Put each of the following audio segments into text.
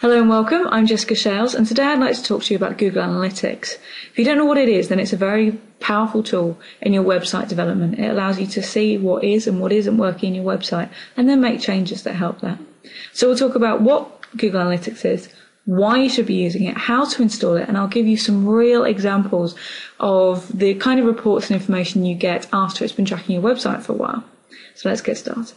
Hello and welcome. I'm Jessica Shales, and today I'd like to talk to you about Google Analytics. If you don't know what it is, then it's a very powerful tool in your website development. It allows you to see what is and what isn't working in your website and then make changes that help that. So we'll talk about what Google Analytics is, why you should be using it, how to install it, and I'll give you some real examples of the kind of reports and information you get after it's been tracking your website for a while. So let's get started.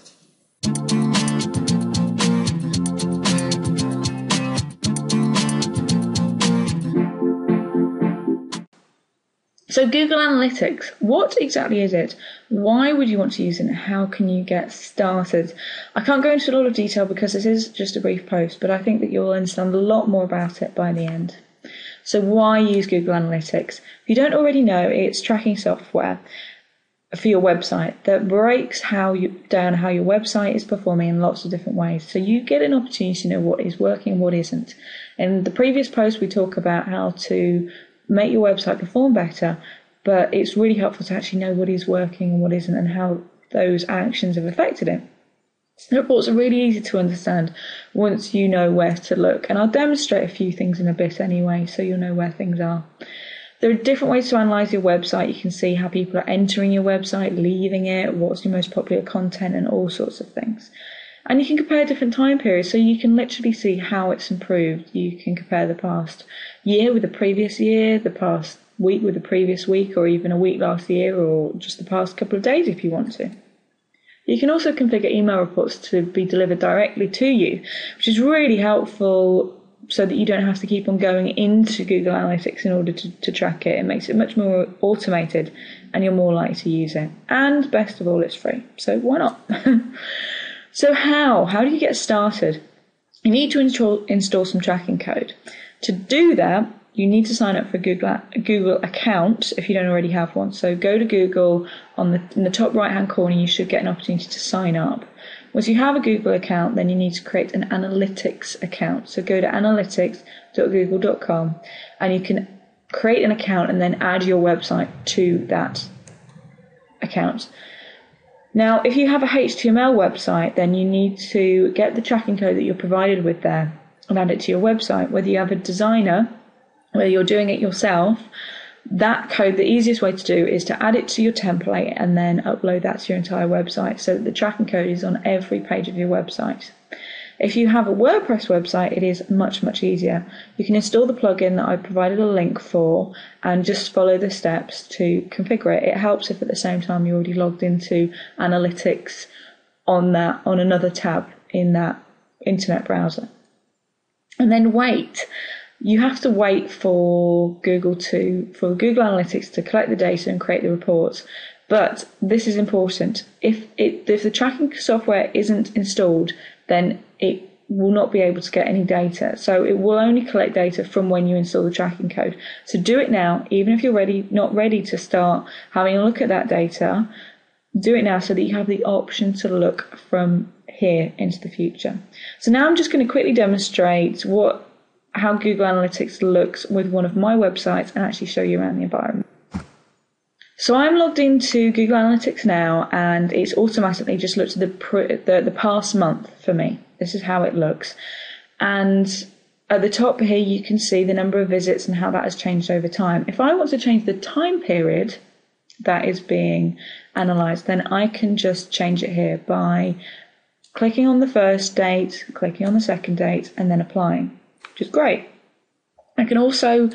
So Google Analytics, what exactly is it? Why would you want to use it? How can you get started? I can't go into a lot of detail because this is just a brief post, but I think that you'll understand a lot more about it by the end. So why use Google Analytics? If you don't already know, it's tracking software for your website that breaks how you down how your website is performing in lots of different ways. So you get an opportunity to know what is working and what isn't. In the previous post, we talk about how to make your website perform better, but it's really helpful to actually know what is working and what isn't and how those actions have affected it. The reports are really easy to understand once you know where to look, and I'll demonstrate a few things in a bit anyway, so you'll know where things are. There are different ways to analyze your website. You can see how people are entering your website, leaving it, what's your most popular content, and all sorts of things. And you can compare different time periods, so you can literally see how it's improved. You can compare the past year with the previous year, the past week with the previous week, or even a week last year, or just the past couple of days if you want to. You can also configure email reports to be delivered directly to you, which is really helpful so that you don't have to keep on going into Google Analytics in order to, to track it. It makes it much more automated and you're more likely to use it. And best of all, it's free. So why not? So how? How do you get started? You need to install, install some tracking code. To do that, you need to sign up for a Google, Google account if you don't already have one. So go to Google on the in the top right hand corner. You should get an opportunity to sign up. Once you have a Google account, then you need to create an analytics account. So go to analytics.google.com and you can create an account and then add your website to that account. Now, if you have a HTML website, then you need to get the tracking code that you're provided with there and add it to your website. Whether you have a designer, whether you're doing it yourself, that code, the easiest way to do is to add it to your template and then upload that to your entire website so that the tracking code is on every page of your website. If you have a WordPress website, it is much, much easier. You can install the plugin that I provided a link for and just follow the steps to configure it. It helps if at the same time you're already logged into analytics on that on another tab in that internet browser. And then wait. You have to wait for Google to for Google Analytics to collect the data and create the reports. But this is important. If it if the tracking software isn't installed, then it will not be able to get any data. So it will only collect data from when you install the tracking code. So do it now, even if you're ready, not ready to start having a look at that data. Do it now so that you have the option to look from here into the future. So now I'm just going to quickly demonstrate what how Google Analytics looks with one of my websites and actually show you around the environment. So I'm logged into Google Analytics now, and it's automatically just looked at the, the the past month for me. This is how it looks, and at the top here you can see the number of visits and how that has changed over time. If I want to change the time period that is being analysed, then I can just change it here by clicking on the first date, clicking on the second date, and then applying, which is great. I can also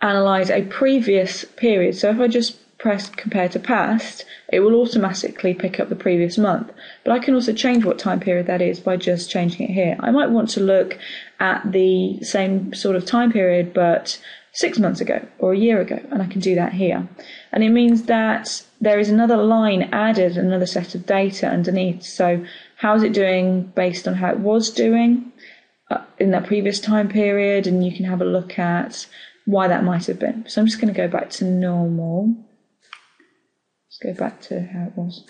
analyze a previous period. So if I just press compare to past, it will automatically pick up the previous month. But I can also change what time period that is by just changing it here. I might want to look at the same sort of time period, but six months ago or a year ago, and I can do that here. And it means that there is another line added, another set of data underneath. So how is it doing based on how it was doing uh, in that previous time period? And you can have a look at why that might have been. So I'm just going to go back to normal. Let's go back to how it was.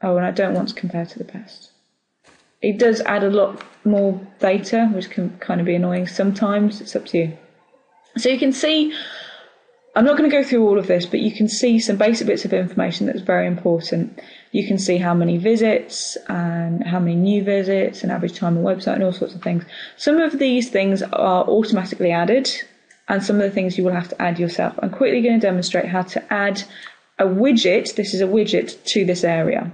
Oh, and I don't want to compare to the past. It does add a lot more data, which can kind of be annoying sometimes. It's up to you. So you can see, I'm not going to go through all of this, but you can see some basic bits of information that's very important. You can see how many visits and how many new visits and average time on website and all sorts of things. Some of these things are automatically added and some of the things you will have to add yourself. I'm quickly going to demonstrate how to add a widget, this is a widget, to this area.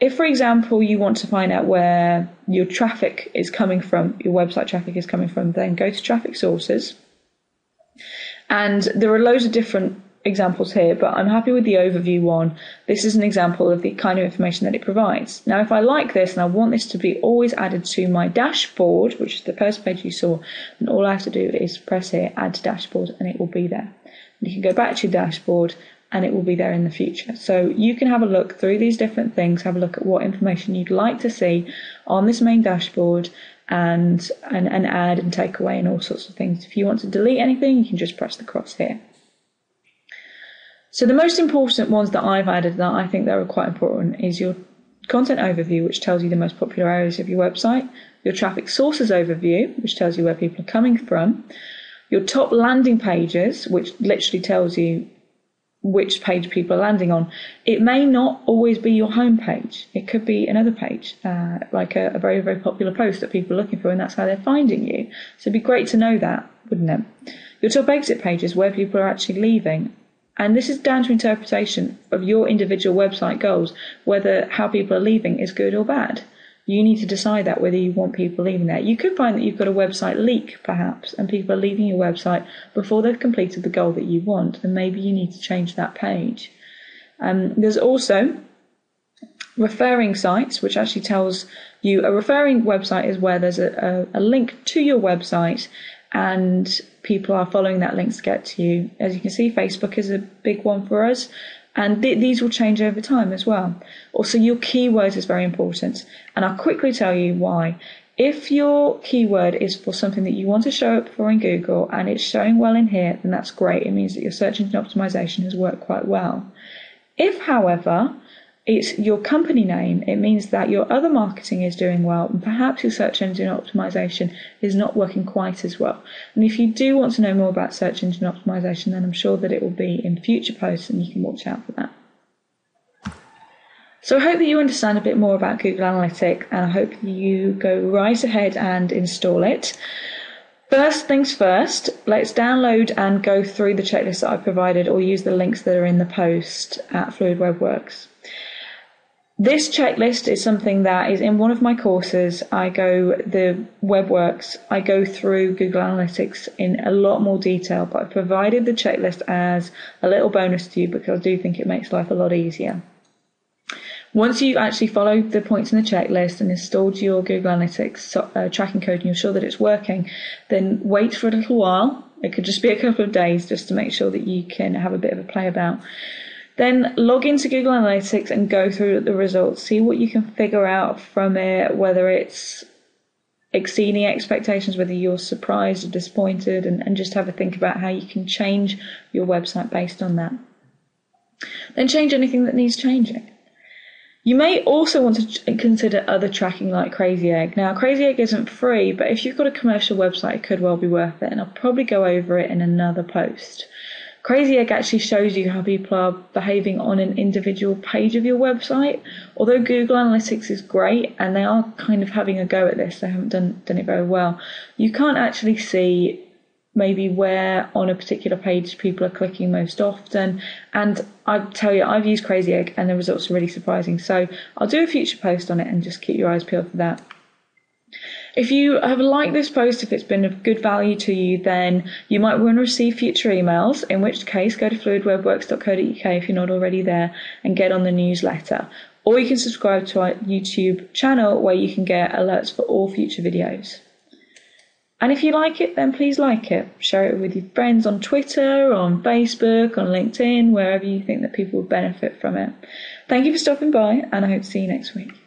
If, for example, you want to find out where your traffic is coming from, your website traffic is coming from, then go to traffic sources. And there are loads of different examples here, but I'm happy with the overview one. This is an example of the kind of information that it provides. Now, if I like this and I want this to be always added to my dashboard, which is the first page you saw, then all I have to do is press here, add to dashboard, and it will be there. And you can go back to your dashboard and it will be there in the future. So you can have a look through these different things, have a look at what information you'd like to see on this main dashboard and, and, and add and take away and all sorts of things. If you want to delete anything, you can just press the cross here. So the most important ones that I've added that I think that are quite important is your content overview, which tells you the most popular areas of your website, your traffic sources overview, which tells you where people are coming from, your top landing pages, which literally tells you which page people are landing on. It may not always be your home page. It could be another page, uh, like a, a, very, very popular post that people are looking for, and that's how they're finding you. So it'd be great to know that, wouldn't it? Your top exit pages, where people are actually leaving. And this is down to interpretation of your individual website goals, whether how people are leaving is good or bad. You need to decide that whether you want people leaving there. You could find that you've got a website leak, perhaps, and people are leaving your website before they've completed the goal that you want, and maybe you need to change that page. Um, there's also referring sites, which actually tells you a referring website is where there's a, a, a link to your website and people are following that link to get to you. As you can see, Facebook is a big one for us. And th- these will change over time as well. Also, your keyword is very important. And I'll quickly tell you why. If your keyword is for something that you want to show up for in Google and it's showing well in here, then that's great. It means that your search engine optimization has worked quite well. If, however, it's your company name, it means that your other marketing is doing well and perhaps your search engine optimization is not working quite as well. And if you do want to know more about search engine optimization, then I'm sure that it will be in future posts and you can watch out for that. So I hope that you understand a bit more about Google Analytics and I hope you go right ahead and install it. First things first, let's download and go through the checklist that I provided or use the links that are in the post at Fluid Web Works. This checklist is something that is in one of my courses. I go the WebWorks. I go through Google Analytics in a lot more detail, but I've provided the checklist as a little bonus to you because I do think it makes life a lot easier. Once you actually follow the points in the checklist and installed your Google Analytics uh, tracking code and you're sure that it's working, then wait for a little while. It could just be a couple of days just to make sure that you can have a bit of a play about. Then log into Google Analytics and go through the results. See what you can figure out from it, whether it's exceeding expectations, whether you're surprised or disappointed, and, and just have a think about how you can change your website based on that. Then change anything that needs changing. You may also want to consider other tracking like Crazy Egg. Now, Crazy Egg isn't free, but if you've got a commercial website, it could well be worth it, and I'll probably go over it in another post. Crazy Egg actually shows you how people are behaving on an individual page of your website. Although Google Analytics is great and they are kind of having a go at this, they haven't done, done it very well. You can't actually see maybe where on a particular page people are clicking most often. And I tell you, I've used Crazy Egg and the results are really surprising. So I'll do a future post on it and just keep your eyes peeled for that. If you have liked this post, if it's been of good value to you, then you might want to receive future emails, in which case go to fluidwebworks.co.uk if you're not already there and get on the newsletter. Or you can subscribe to our YouTube channel where you can get alerts for all future videos. And if you like it, then please like it. Share it with your friends on Twitter, on Facebook, on LinkedIn, wherever you think that people would benefit from it. Thank you for stopping by, and I hope to see you next week.